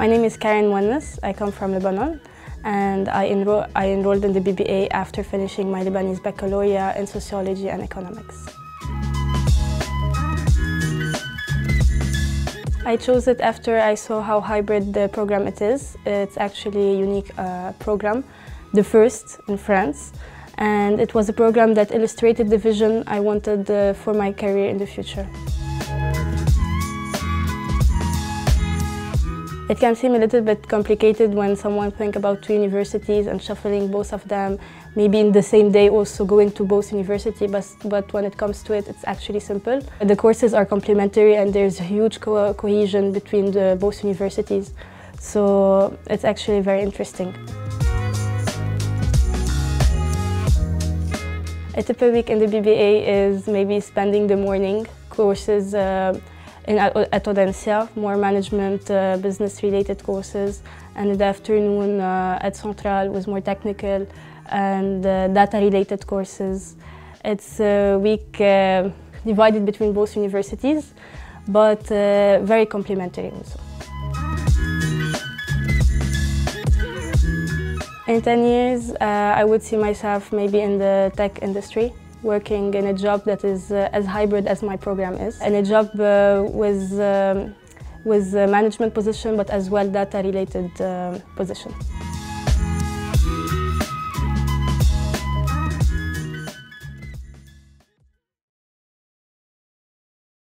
My name is Karen Mouannes. I come from Lebanon and I, enro I enrolled in the BBA after finishing my Lebanese baccalaureate in sociology and economics. I chose it after I saw how hybrid the program it is. It's actually a unique uh, program, the first in France, and it was a program that illustrated the vision I wanted uh, for my career in the future. It can seem a little bit complicated when someone think about two universities and shuffling both of them, maybe in the same day also going to both universities, but, but when it comes to it, it's actually simple. The courses are complementary and there's a huge co cohesion between the both universities, so it's actually very interesting. A typical week in the BBA is maybe spending the morning courses uh, in, at Audencia, more management, uh, business-related courses, and in the afternoon uh, at Centrale was more technical and uh, data-related courses. It's a week uh, divided between both universities, but uh, very complementary also. In 10 years, uh, I would see myself maybe in the tech industry working in a job that is uh, as hybrid as my program is, and a job uh, with, um, with a management position but as well data related uh, position.